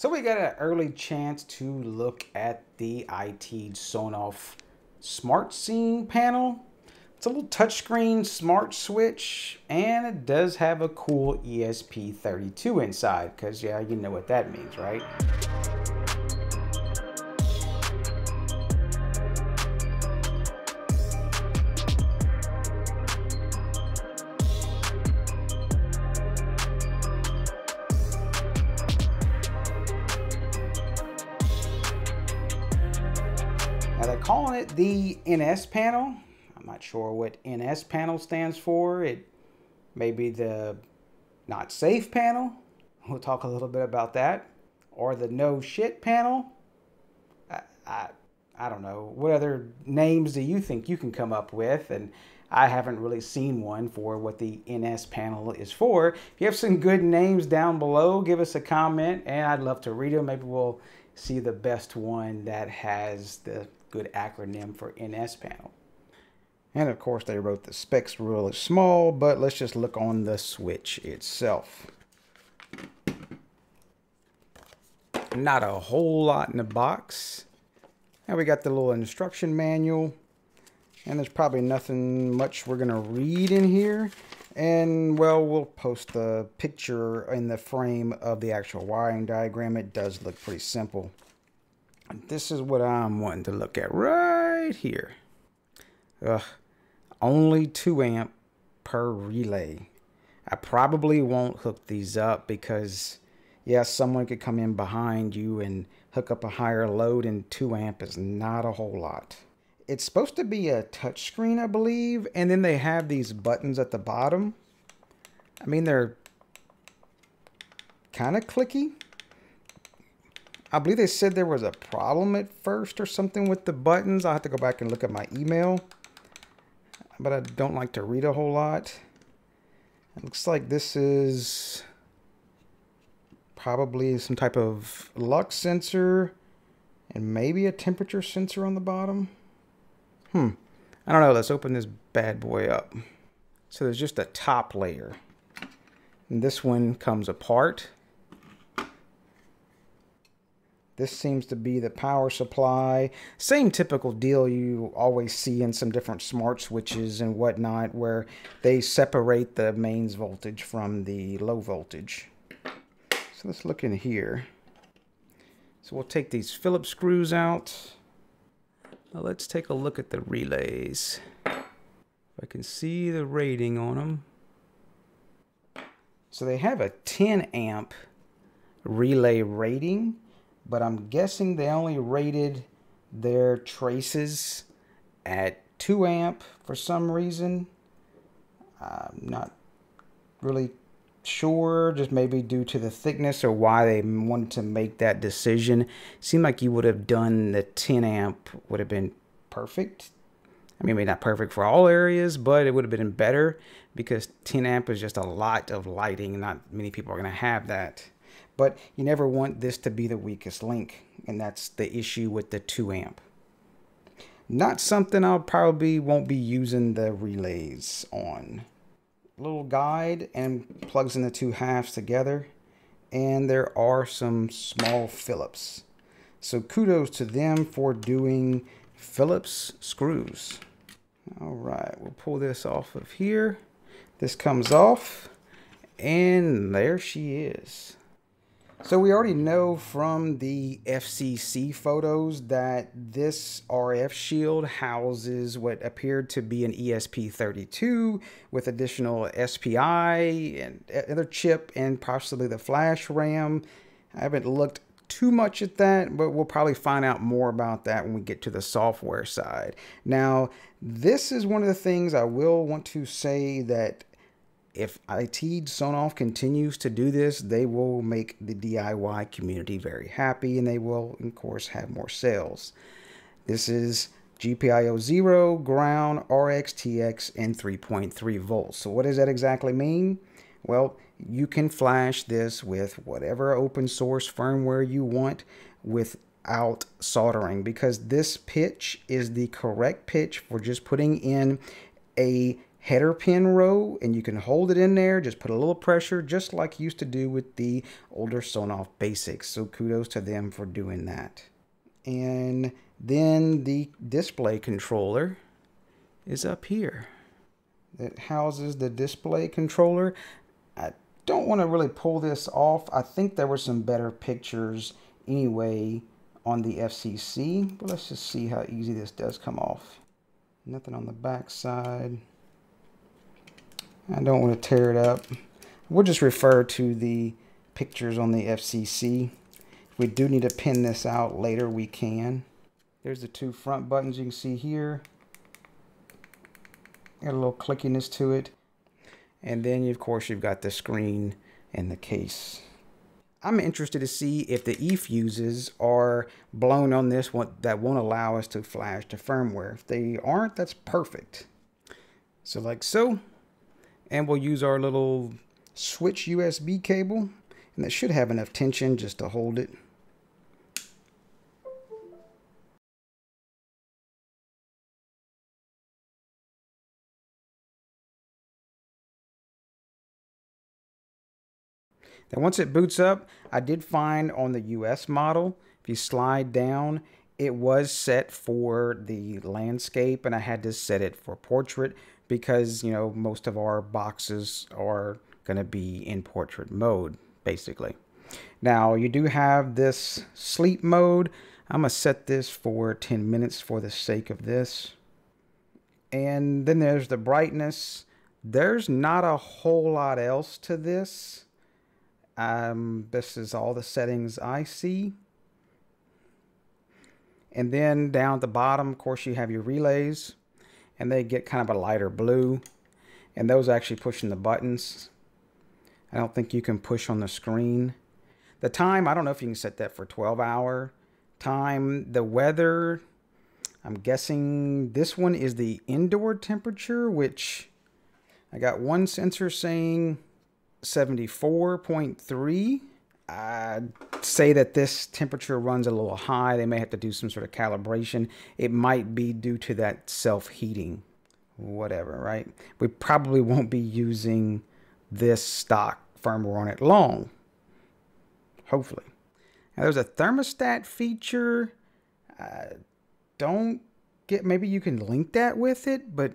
So we got an early chance to look at the iTead Sonoff Smart Scene panel. It's a little touchscreen smart switch and it does have a cool ESP32 inside because yeah, you know what that means, right? Now they're calling it the NS panel. I'm not sure what NS panel stands for. It may be the not safe panel. We'll talk a little bit about that. Or the no shit panel. I, I, I don't know. What other names do you think you can come up with? And I haven't really seen one for what the NS panel is for. If you have some good names down below, give us a comment and I'd love to read them. Maybe we'll see the best one that has the good acronym for NS panel. And of course they wrote the specs really small, but let's just look on the switch itself. Not a whole lot in the box. And we got the little instruction manual. And there's probably nothing much we're going to read in here. And well, we'll post the picture in the frame of the actual wiring diagram. It does look pretty simple. This is what I'm wanting to look at right here. Ugh, only 2 amp per relay. I probably won't hook these up because, yes, someone could come in behind you and hook up a higher load and 2 amp is not a whole lot. It's supposed to be a touchscreen, I believe, and then they have these buttons at the bottom. I mean, they're kind of clicky. I believe they said there was a problem at first or something with the buttons. I'll have to go back and look at my email. But I don't like to read a whole lot. It looks like this is probably some type of lux sensor and maybe a temperature sensor on the bottom. Hmm. I don't know. Let's open this bad boy up. So there's just a top layer. And this one comes apart. This seems to be the power supply. Same typical deal you always see in some different smart switches and whatnot where they separate the mains voltage from the low voltage. So let's look in here. So we'll take these Phillips screws out. Now let's take a look at the relays. I can see the rating on them. So they have a 10 amp relay rating but I'm guessing they only rated their traces at 2 amp for some reason. I'm not really sure, just maybe due to the thickness or why they wanted to make that decision. Seemed like you would have done the 10 amp would have been perfect. I mean, maybe not perfect for all areas, but it would have been better because 10 amp is just a lot of lighting. Not many people are going to have that. But you never want this to be the weakest link, and that's the issue with the 2 amp. Not something I'll probably won't be using the relays on. Little guide and plugs in the two halves together. And there are some small Phillips. So kudos to them for doing Phillips screws. All right, we'll pull this off of here. This comes off and there she is. So we already know from the FCC photos that this RF shield houses what appeared to be an ESP32 with additional SPI and other chip and possibly the flash RAM. I haven't looked too much at that, but we'll probably find out more about that when we get to the software side. Now, this is one of the things I will want to say that if iTead Sonoff continues to do this, they will make the DIY community very happy and they will, of course, have more sales. This is GPIO 0, ground, RX, TX, and 3.3 volts. So what does that exactly mean? Well, you can flash this with whatever open source firmware you want without soldering because this pitch is the correct pitch for just putting in a header pin row and you can hold it in there just put a little pressure just like you used to do with the older Sonoff basics. So kudos to them for doing that. And then the display controller is up here. That houses the display controller. I don't want to really pull this off. I think there were some better pictures anyway on the FCC but let's just see how easy this does come off. Nothing on the back side I don't want to tear it up. We'll just refer to the pictures on the FCC. If we do need to pin this out later, we can. There's the two front buttons you can see here. Got a little clickiness to it. And then, of course, you've got the screen and the case. I'm interested to see if the e-fuses are blown on this one that won't allow us to flash the firmware. If they aren't, that's perfect. So like so, and we'll use our little switch USB cable and that should have enough tension just to hold it. Now once it boots up, I did find on the US model, if you slide down, it was set for the landscape and I had to set it for portrait because you know most of our boxes are going to be in portrait mode basically. Now you do have this sleep mode. I'm gonna set this for 10 minutes for the sake of this. And then there's the brightness. There's not a whole lot else to this. Um, this is all the settings I see. And then down at the bottom of course you have your relays and they get kind of a lighter blue. And those actually pushing the buttons. I don't think you can push on the screen. The time, I don't know if you can set that for 12 hour time. The weather, I'm guessing this one is the indoor temperature, which I got one sensor saying 74.3 I'd say that this temperature runs a little high. They may have to do some sort of calibration. It might be due to that self-heating, whatever, right? We probably won't be using this stock firmware on it long, hopefully. Now, there's a thermostat feature. I don't get, maybe you can link that with it, but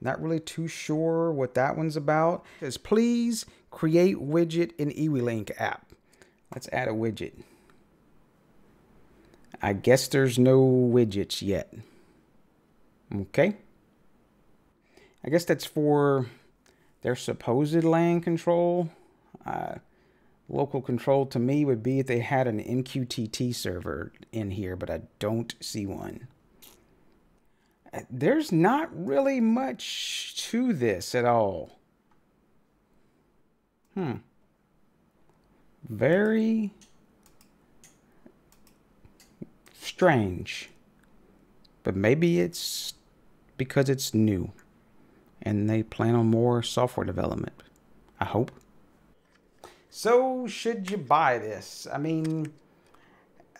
not really too sure what that one's about. Says, please create widget in EWeLink app. Let's add a widget. I guess there's no widgets yet. Okay. I guess that's for their supposed LAN control. Uh, local control to me would be if they had an MQTT server in here, but I don't see one. Uh, there's not really much to this at all. Hmm very strange. But maybe it's because it's new and they plan on more software development. I hope. So, should you buy this? I mean,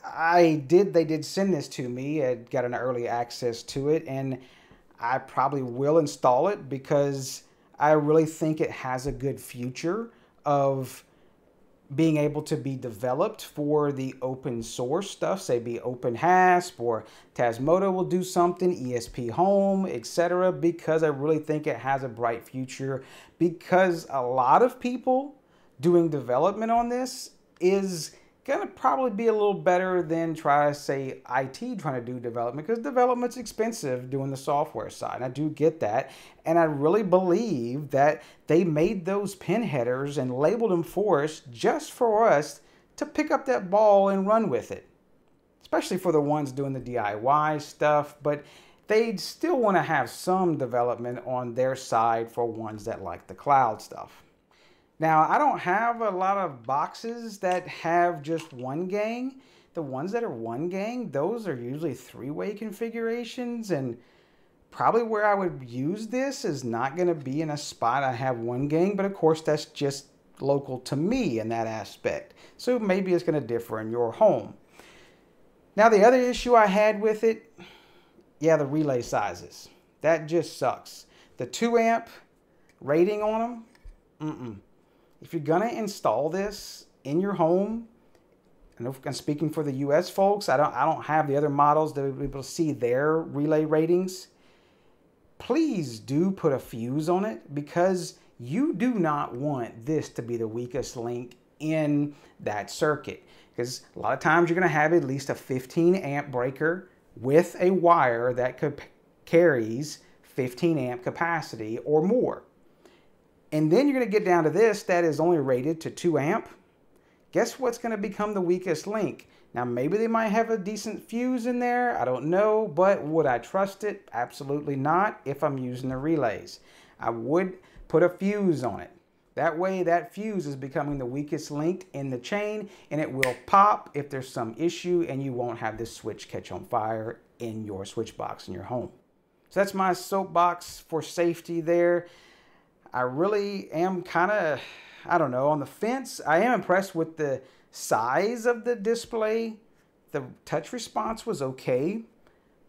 I did, they did send this to me. I got an early access to it, and I probably will install it because I really think it has a good future of being able to be developed for the open source stuff, say be OpenHASP or Tasmota will do something, ESP Home, etc. because I really think it has a bright future because a lot of people doing development on this is to probably be a little better than try to say iTead trying to do development because development's expensive doing the software side. I do get that. And I really believe that they made those pin headers and labeled them for us just for us to pick up that ball and run with it. Especially for the ones doing the DIY stuff, but they'd still want to have some development on their side for ones that like the cloud stuff. Now, I don't have a lot of boxes that have just one gang. The ones that are one gang, those are usually three-way configurations and probably where I would use this is not going to be in a spot I have one gang, but of course that's just local to me in that aspect. So maybe it's going to differ in your home. Now the other issue I had with it, yeah, the relay sizes. That just sucks. the 2 amp rating on them, mm-mm. If you're going to install this in your home, and speaking for the US folks, I don't, I don't have the other models that will be able to see their relay ratings. Please do put a fuse on it because you do not want this to be the weakest link in that circuit because a lot of times you're going to have at least a 15 amp breaker with a wire that could carries 15 amp capacity or more. And then you're going to get down to this that is only rated to 2 amp. Guess what's going to become the weakest link? Now, maybe they might have a decent fuse in there. I don't know. But would I trust it? Absolutely not if I'm using the relays. I would put a fuse on it. That way that fuse is becoming the weakest link in the chain and it will pop if there's some issue and you won't have this switch catch on fire in your switch box in your home. So that's my soapbox for safety there. I really am kind of, I don't know, on the fence. I am impressed with the size of the display. The touch response was okay,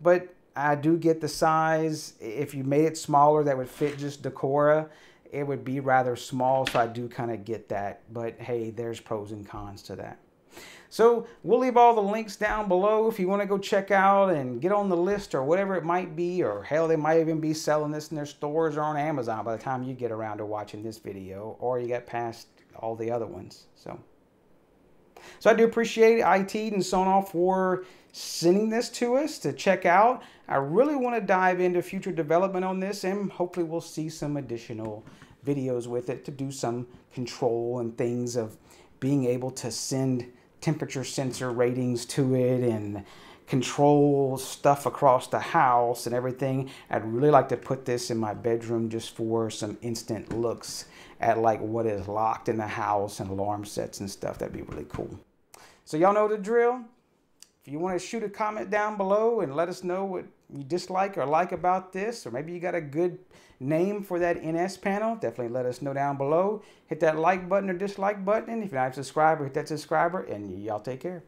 but I do get the size. If you made it smaller, that would fit just Decora it would be rather small, so I do kind of get that. But hey, there's pros and cons to that. So we'll leave all the links down below if you want to go check out and get on the list or whatever it might be, or hell, they might even be selling this in their stores or on Amazon by the time you get around to watching this video, or you get past all the other ones. So, so I do appreciate iTead and Sonoff for sending this to us to check out. I really want to dive into future development on this and hopefully we'll see some additional videos with it to do some control and things of being able to send temperature sensor ratings to it and control stuff across the house and everything. I'd really like to put this in my bedroom just for some instant looks at like what is locked in the house and alarm sets and stuff. That'd be really cool. So y'all know the drill. If you want to shoot a comment down below and let us know what you dislike or like about this, or maybe you got a good name for that NS panel, definitely let us know down below. Hit that like button or dislike button. If you're not a subscriber, hit that subscriber, and y'all take care.